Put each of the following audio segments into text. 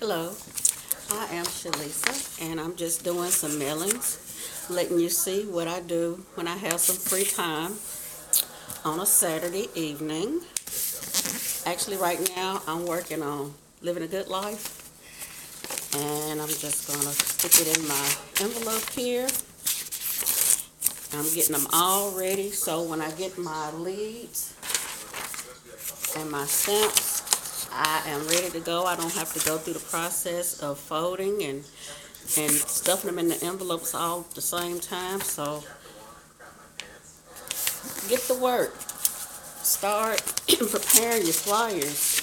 Hello, I am Chalissa, and I'm just doing some mailings, letting you see what I do when I have some free time on a Saturday evening. Actually, right now, I'm working on living a good life, and I'm just gonna stick it in my envelope here. I'm getting them all ready, so when I get my leads and my stamps, I am ready to go. I don't have to go through the process of folding and, and stuffing them in the envelopes all at the same time, so get to work. Start preparing your flyers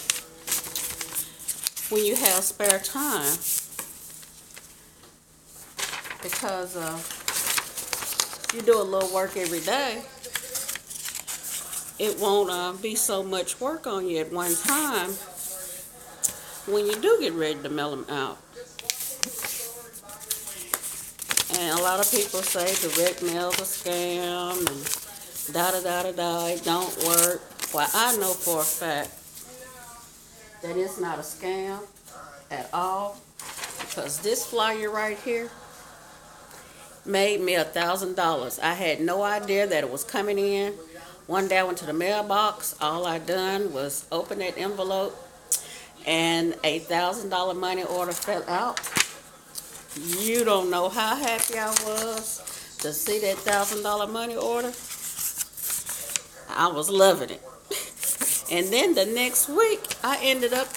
when you have spare time. Because, uh, you do a little work every day, it won't, uh, be so much work on you at one time when you do get ready to mail them out. And a lot of people say direct mail's a scam and da da da da da, it don't work. Well, I know for a fact that it's not a scam at all because this flyer right here made me a thousand dollars. I had no idea that it was coming in. One day I went to the mailbox. All I done was open that envelope and a thousand dollar money order fell out. You don't know how happy I was to see that thousand dollar money order. I was loving it. And then the next week, I ended up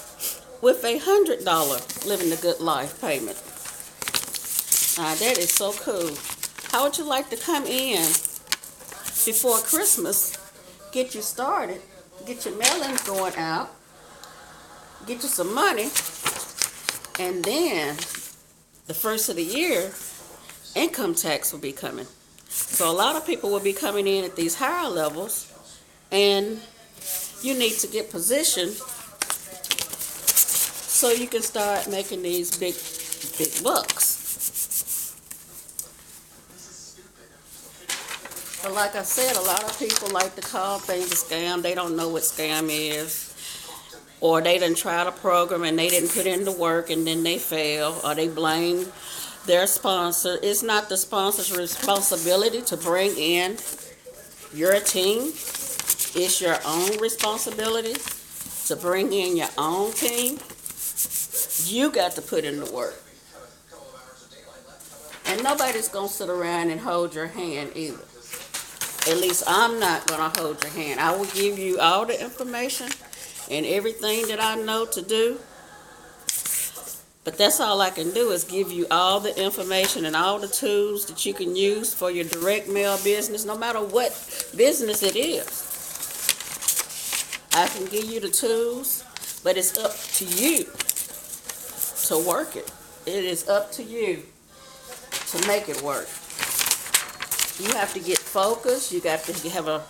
with a hundred dollar living the good life payment. Now that is so cool. How would you like to come in before Christmas, get you started, get your mailings going out, get you some money, and then the first of the year, income tax will be coming. So a lot of people will be coming in at these higher levels, and you need to get positioned so you can start making these big, big bucks. But like I said, a lot of people like to call things a scam. They don't know what scam is. Or they didn't try the program and they didn't put in the work and then they fail. Or they blame their sponsor. It's not the sponsor's responsibility to bring in your team. It's your own responsibility to bring in your own team. You got to put in the work. And nobody's going to sit around and hold your hand either. At least I'm not going to hold your hand. I will give you all the information and everything that I know to do. But that's all I can do is give you all the information and all the tools that you can use for your direct mail business, no matter what business it is. I can give you the tools, but it's up to you to work it. It is up to you to make it work. You have to get focused. You got to have a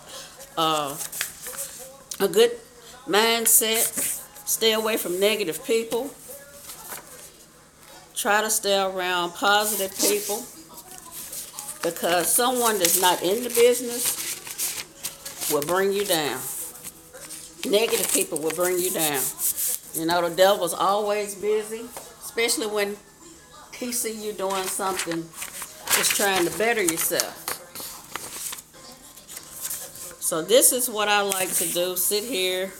uh, a good mindset. Stay away from negative people. Try to stay around positive people because someone that's not in the business will bring you down. Negative people will bring you down. You know, the devil's always busy, especially when he see you doing something just trying to better yourself. So this is what I like to do, sit here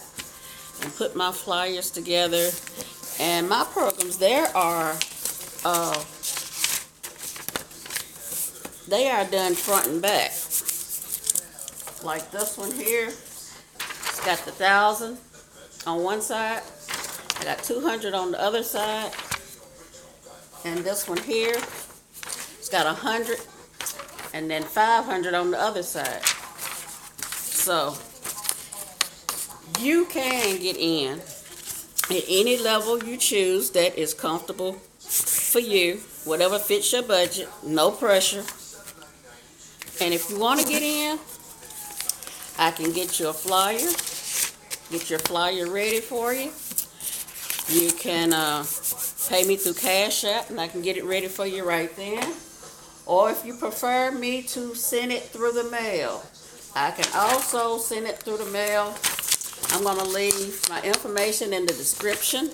and put my flyers together. And my programs, there are, uh, they are done front and back. Like this one here, it's got the thousand on one side. I got 200 on the other side. And this one here, it's got a 100 and then 500 on the other side. So, you can get in at any level you choose that is comfortable for you, whatever fits your budget, no pressure. And if you want to get in, I can get you a flyer, get your flyer ready for you. You can uh, pay me through Cash App and I can get it ready for you right then. Or if you prefer me to send it through the mail, I can also send it through the mail I'm going to leave my information in the description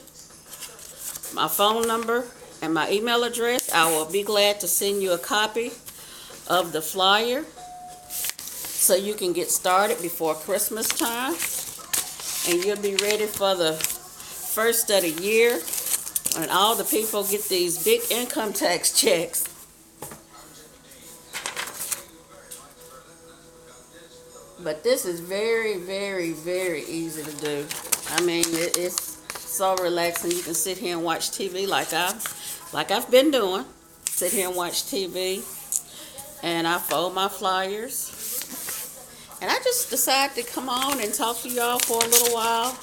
my phone number, and my email address. I will be glad to send you a copy of the flyer so you can get started before Christmas time and you'll be ready for the first of the year when all the people get these big income tax checks. But this is very, very, very easy to do. I mean, it, it's so relaxing. You can sit here and watch TV like I've, like I've been doing. Sit here and watch TV, and I fold my flyers. And I just decided to come on and talk to y'all for a little while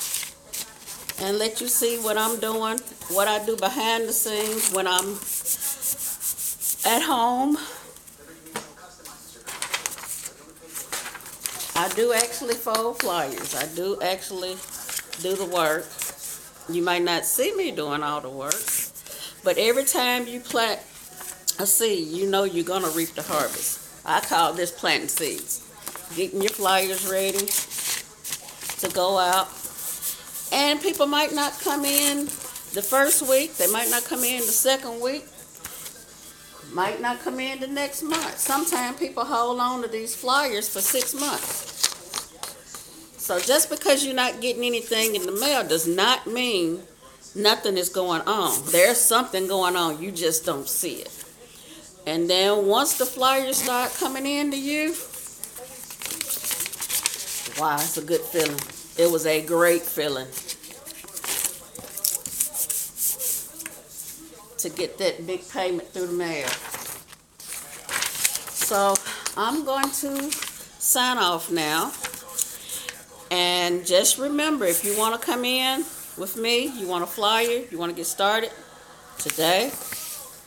and let you see what I'm doing, what I do behind the scenes when I'm at home. I do actually fold flyers. I do actually do the work. You might not see me doing all the work, but every time you plant a seed, you know you're going to reap the harvest. I call this planting seeds. Getting your flyers ready to go out. And people might not come in the first week. They might not come in the second week. Might not come in the next month. Sometimes people hold on to these flyers for six months. So just because you're not getting anything in the mail does not mean nothing is going on. There's something going on. You just don't see it. And then once the flyers start coming in to you, wow, it's a good feeling. It was a great feeling to get that big payment through the mail. So I'm going to sign off now. And just remember, if you want to come in with me, you want a flyer, you want to get started today,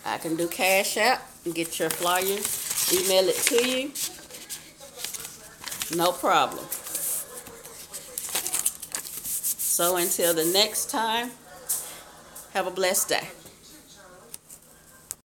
I can do Cash App and get your flyer, email it to you. No problem. So until the next time, have a blessed day.